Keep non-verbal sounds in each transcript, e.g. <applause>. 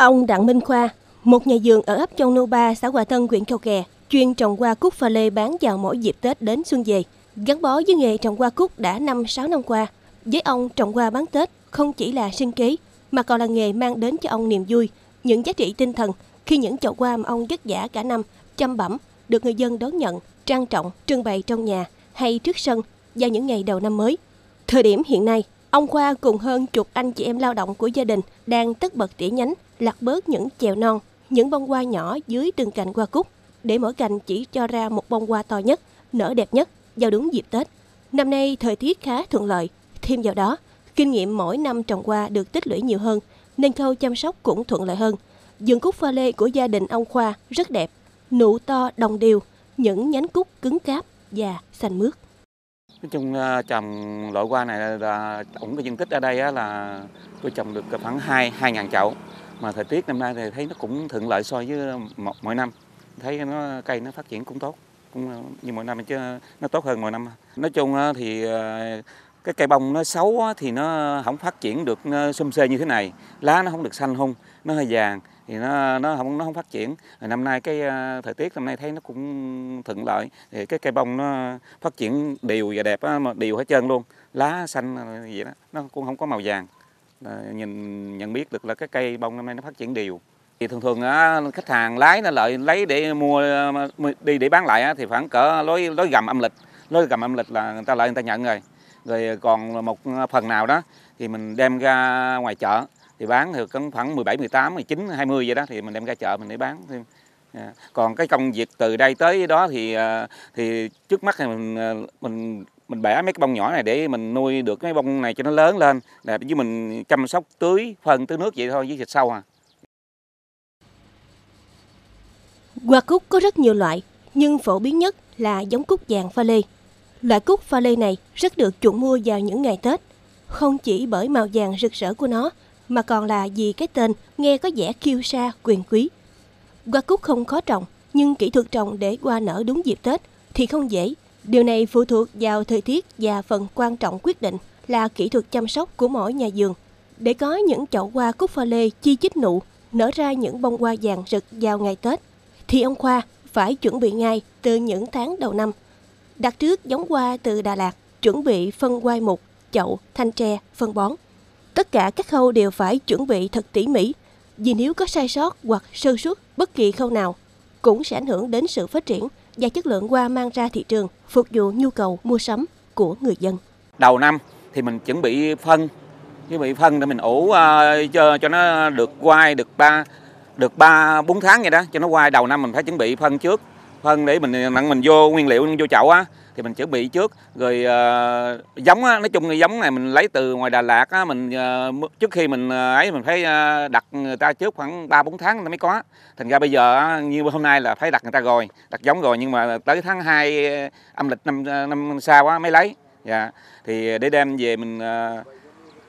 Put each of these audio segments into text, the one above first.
Ông Đặng Minh Khoa, một nhà vườn ở ấp Châu Nô Ba, xã Hòa Tân, huyện Cầu Kè, chuyên trồng hoa cúc pha lê bán vào mỗi dịp Tết đến xuân về. Gắn bó với nghề trồng hoa cúc đã 5-6 năm qua. Với ông, trồng hoa bán Tết không chỉ là sinh kế, mà còn là nghề mang đến cho ông niềm vui, những giá trị tinh thần khi những chậu hoa mà ông vất vả cả năm, chăm bẩm, được người dân đón nhận, trang trọng, trưng bày trong nhà hay trước sân vào những ngày đầu năm mới. Thời điểm hiện nay, ông Khoa cùng hơn chục anh chị em lao động của gia đình đang tất bật tỉa nhánh, lặt bớt những chèo non, những bông hoa nhỏ dưới từng cành hoa cúc, để mỗi cành chỉ cho ra một bông hoa to nhất, nở đẹp nhất vào đúng dịp Tết. Năm nay thời tiết khá thuận lợi, thêm vào đó, kinh nghiệm mỗi năm trồng hoa được tích lũy nhiều hơn, nên khâu chăm sóc cũng thuận lợi hơn. Vườn cúc pha lê của gia đình ông Khoa rất đẹp, nụ to đồng đều, những nhánh cúc cứng cáp và xanh mướt. Nói chung à, trồng loại hoa này là, tổng cái diện tích ở đây là tôi trồng được khoảng 2 2 ngàn chậu. Mà thời tiết năm nay thì thấy nó cũng thuận lợi so với mọi, năm. Thấy nó cây nó phát triển cũng tốt, cũng ờ, như mọi năm chứ nó tốt hơn mọi năm. Nói chung thì ờ, cái cây bông nó xấu thì nó không phát triển được ờ, xum xê như thế này. Lá nó không được xanh hung, nó hơi vàng thì nó nó không nó không phát triển rồi năm nay cái thời tiết năm nay thấy nó cũng thuận lợi thì cái cây bông nó phát triển đều và đẹp mà đều hết trơn luôn lá xanh vậy đó nó cũng không có màu vàng Ờ, nhìn nhận biết được là cái cây bông năm nay nó phát triển đều. Thì thường thường á, khách hàng lái nó lợi lấy để mua đi để bán lại á, thì khoảng cỡ lối lối gầm âm lịch. Lối gầm âm lịch là người ta lợi người ta nhận rồi. Rồi còn một phần nào đó thì mình đem ra ngoài chợ thì bán thì khoảng 17, 18, 19, 20 vậy đó thì mình đem ra chợ mình để bán thêm. Dạ. Còn cái công việc từ đây tới đó thì ờ, thì trước mắt thì mình ờ, mình mình bẻ mấy cái bông nhỏ này để mình nuôi được cái bông này cho nó lớn lên để với mình chăm sóc tưới phân tưới nước vậy thôi với thịt sâu à. Hoa cúc có rất nhiều loại, nhưng phổ biến nhất là giống cúc vàng pha lê. Loại cúc pha lê này rất được chuộng mua vào những ngày Tết, không chỉ bởi màu vàng rực rỡ của nó mà còn là vì cái tên nghe có vẻ kiêu sa, quyền quý. Hoa cúc không khó trồng, nhưng kỹ thuật trồng để hoa nở đúng dịp Tết thì không dễ. Điều này phụ thuộc vào thời tiết và phần quan trọng quyết định là kỹ thuật chăm sóc của mỗi nhà vườn. Để có những chậu hoa cúc pha lê chi chít nụ, nở ra những bông hoa vàng rực vào ngày Tết, thì ông Khoa phải chuẩn bị ngay từ những tháng đầu năm. Đặt trước giống hoa từ Đà Lạt, chuẩn bị phân quai mục, chậu, thanh tre, phân bón. Tất cả các khâu đều phải chuẩn bị thật tỉ mỉ, vì nếu có sai sót hoặc sơ suất bất kỳ khâu nào cũng sẽ ảnh hưởng đến sự phát triển và chất lượng hoa mang ra thị trường, phục vụ nhu cầu mua sắm của người dân. Đầu năm thì mình chuẩn bị phân, chuẩn bị phân để mình ủ uh, cho cho nó được quay được ba được ba bốn tháng vậy đó, cho nó quay đầu năm mình phải chuẩn bị phân trước, phân để mình nặng mình vô nguyên liệu vô chậu á thì mình chuẩn bị trước rồi uh, giống á, nói chung là giống này mình lấy từ ngoài Đà Lạt á, mình uh, trước khi mình uh, ấy mình phải uh, đặt người ta trước khoảng 3 4 tháng mới có. Thành ra bây giờ như hôm nay là phải đặt người ta rồi, đặt giống rồi nhưng mà tới tháng 2 âm lịch năm năm sau á mới lấy. Dạ. Thì để đem về mình uh,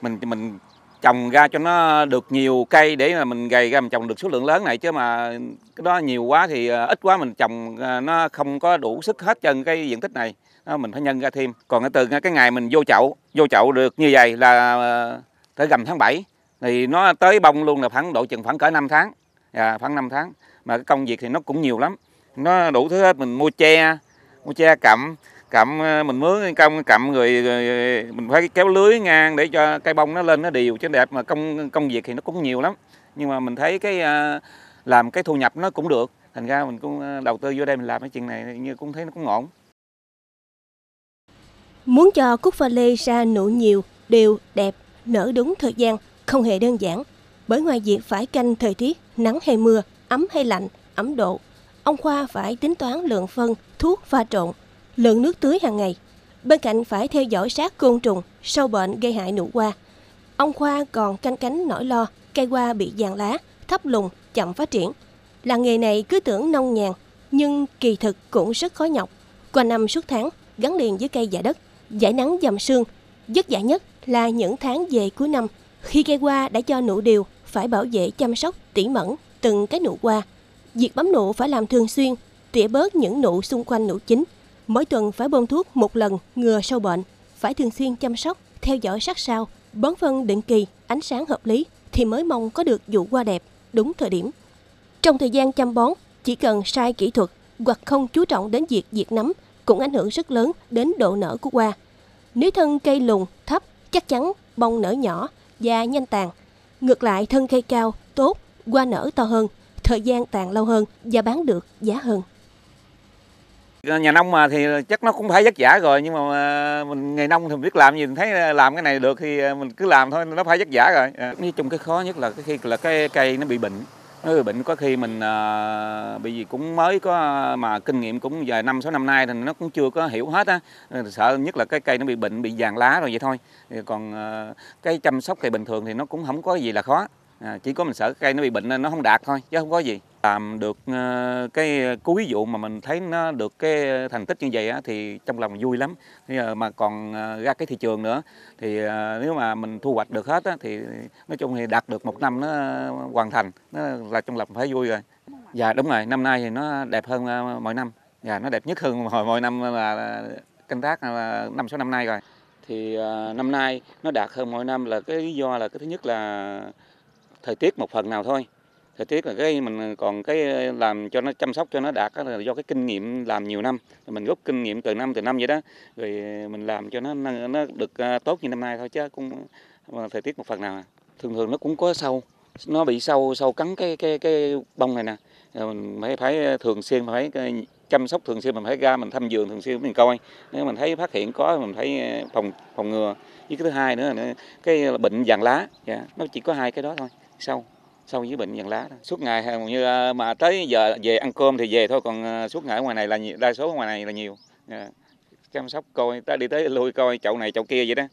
mình mình trồng ra cho nó được nhiều cây để mà mình gầy ra mình trồng được số lượng lớn này chứ mà cái đó nhiều quá thì ờ, ít quá mình trồng ờ, nó không có đủ sức hết trên cái diện tích này. Đó, mình phải nhân ra thêm. Còn từ cái ngày mình vô chậu vô chậu được như vậy là ờ, tới gần tháng 7 thì nó tới bông luôn là khoảng độ chừng khoảng cỡ 5 tháng. À, khoảng 5 tháng. Mà cái công việc thì nó cũng nhiều lắm. Nó đủ thứ hết mình mua tre mua tre cặm cặm ờ, mình mướn công cặm người, mình phải kéo lưới ngang để cho cây bông nó lên nó đều chứ đẹp mà công công việc thì nó cũng nhiều lắm. Nhưng mà mình thấy cái ờ, làm cái thu nhập nó cũng được thành ra mình cũng ờ, đầu tư vô đây mình làm cái chuyện này như cũng thấy nó cũng ổn. Muốn cho cúc pha lê ra nụ nhiều đều đẹp nở đúng thời gian không hề đơn giản. Bởi ngoài việc phải canh thời tiết nắng hay mưa ấm hay lạnh ẩm độ ông khoa phải tính toán lượng phân thuốc pha trộn lượng nước tưới hàng ngày. Bên cạnh phải theo dõi sát côn trùng, sâu bệnh gây hại nụ hoa. Ông Khoa còn canh cánh nỗi lo cây hoa bị vàng lá, thấp lùng, chậm phát triển. Làng nghề này cứ tưởng nông nhàn, nhưng kỳ thực cũng rất khó nhọc. Qua năm suốt tháng, gắn liền với cây giả đất, giải nắng dầm sương. Vất vả nhất là những tháng về cuối năm, khi cây hoa đã cho nụ đều, phải bảo vệ chăm sóc tỉ mẩn từng cái nụ hoa. Việc bấm nụ phải làm thường xuyên, tỉa bớt những nụ xung quanh nụ chính Mỗi tuần phải bơm thuốc một lần ngừa sâu bệnh, phải thường xuyên chăm sóc, theo dõi sát sao, bón phân định kỳ, ánh sáng hợp lý thì mới mong có được vụ hoa đẹp. đúng thời điểm. Trong thời gian chăm bón, chỉ cần sai kỹ thuật hoặc không chú trọng đến việc diệt nấm cũng ảnh hưởng rất lớn đến độ nở của hoa. Nếu thân cây lùn, thấp, chắc chắn bông nở nhỏ và nhanh tàn. Ngược lại thân cây cao, tốt, hoa nở to hơn, thời gian tàn lâu hơn và bán được giá hơn. Nhà nông mà thì chắc nó cũng phải vất vả rồi nhưng mà à, mình nghề nông thì mình biết làm gì mình thấy làm cái này được thì à, mình cứ làm thôi nó phải vất vả rồi. đi nói chung cái khó nhất là cái khi là cái cây nó bị bệnh. Nó bị bệnh có khi mình à, bị gì cũng mới có à, mà kinh nghiệm cũng vài năm sáu năm nay thì nó cũng chưa có hiểu hết á. Ờ, sợ nhất là cái cây nó bị bệnh bị vàng lá rồi vậy thôi. Còn cái chăm sóc cây bình thường thì nó cũng không có gì là khó à, chỉ có mình sợ cây nó bị bệnh nên nó không đạt thôi chứ không có gì. Làm được ờ, cái cuối vụ mà mình thấy nó được cái thành tích như vậy á, thì trong lòng vui lắm. Bây giờ mà còn ờ, ra cái thị trường nữa thì ờ, nếu mà mình thu hoạch được hết á, thì nói chung thì đạt được một năm nó hoàn thành nó là trong lòng phải vui rồi. Dạ đúng rồi năm nay thì nó đẹp hơn mọi năm. Dạ nó đẹp nhất hơn <laughs> mọi, mọi năm là canh tác là năm sáu năm nay rồi. Thì năm nay nó đạt hơn mọi năm là cái lý do là cái thứ nhất là thời tiết một phần nào thôi. Thời tiết là cái mình còn cái làm cho nó chăm sóc cho nó đạt là do cái kinh nghiệm làm nhiều năm. Mình rút kinh nghiệm từ năm từ năm vậy đó. Rồi mình làm cho nó nó được à, tốt như năm nay thôi chứ cũng thời tiết một phần nào à. thường thường nó cũng có sâu, nó bị sâu sâu cắn cái cái cái bông này nè. Mình phải phải thường xuyên phải chăm sóc thường xuyên, mình phải ra mình thăm vườn thường xuyên mình coi. Nếu mình thấy phát hiện có mình phải à, phòng phòng ngừa. Với cái thứ hai nữa là cái bệnh vàng lá. Yeah. nó chỉ có hai cái đó thôi sâu sâu với bệnh vàng lá đó. suốt ngày hầu như à, mà tới giờ về ăn cơm thì về thôi còn à, suốt ngày ở ngoài này là nhiều, đa số ở ngoài này là nhiều dạ. chăm sóc coi ta đi tới lui coi chậu này chậu kia vậy đó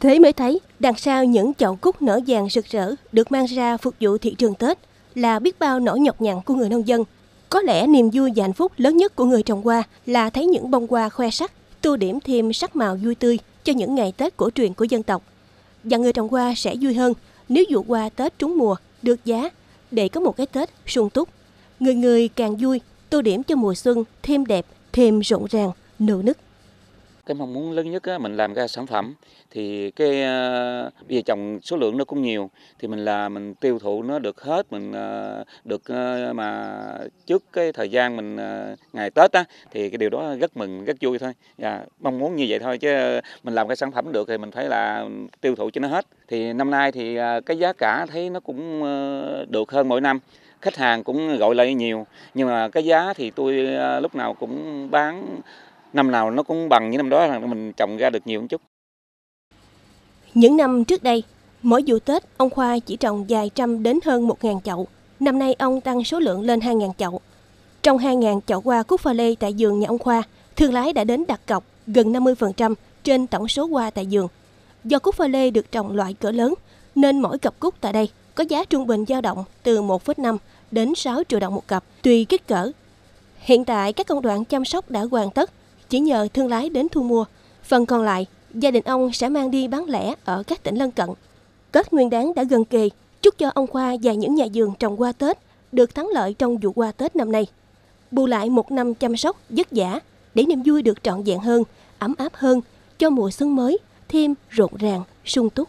thế mới thấy đằng sau những chậu cúc nở vàng rực rỡ được mang ra phục vụ thị trường Tết là biết bao nỗi nhọc nhằn của người nông dân. Có lẽ niềm vui và hạnh phúc lớn nhất của người trồng hoa là thấy những bông hoa khoe sắc, tô điểm thêm sắc màu vui tươi cho những ngày Tết cổ truyền của dân tộc. Và người trồng hoa sẽ vui hơn nếu vụ qua Tết trúng mùa, được giá, để có một cái Tết sung túc. Người người càng vui, tô điểm cho mùa xuân thêm đẹp, thêm rộn ràng, nở nức. Cái mong muốn lớn nhất á, mình làm ra sản phẩm thì cái uh, bây giờ trồng số lượng nó cũng nhiều thì mình là mình tiêu thụ nó được hết mình uh, được uh, mà trước cái thời gian mình uh, ngày Tết á thì cái điều đó rất mừng rất vui thôi. Và mong muốn như vậy thôi chứ mình làm cái sản phẩm được thì mình phải là tiêu thụ cho nó hết. Thì năm nay thì uh, cái giá cả thấy nó cũng uh, được hơn mỗi năm khách hàng cũng gọi lại nhiều nhưng mà cái giá thì tôi lúc nào cũng bán năm nào nó cũng bằng những năm đó là mình trồng ra được nhiều một chút. Những năm trước đây, mỗi vụ Tết ông Khoa chỉ trồng vài trăm đến hơn 1.000 chậu. Năm nay ông tăng số lượng lên 2.000 chậu. Trong 2.000 chậu hoa cúc pha lê tại vườn nhà ông Khoa, thương lái đã đến đặt cọc gần 50% trên tổng số hoa tại vườn. Do cúc pha lê được trồng loại cỡ lớn, nên mỗi cặp cúc tại đây có giá trung bình dao động từ 1,5 đến 6 triệu đồng một cặp, tùy kích cỡ. Hiện tại các công đoạn chăm sóc đã hoàn tất, chỉ nhờ thương lái đến thu mua. Phần còn lại, gia đình ông sẽ mang đi bán lẻ ở các tỉnh lân cận. Tết Nguyên đáng đã gần kề, chúc cho ông Khoa và những nhà vườn trồng hoa Tết được thắng lợi trong vụ hoa Tết năm nay. Bù lại một năm chăm sóc vất vả để niềm vui được trọn vẹn hơn, ấm áp hơn cho mùa xuân mới thêm rộn ràng, sung túc.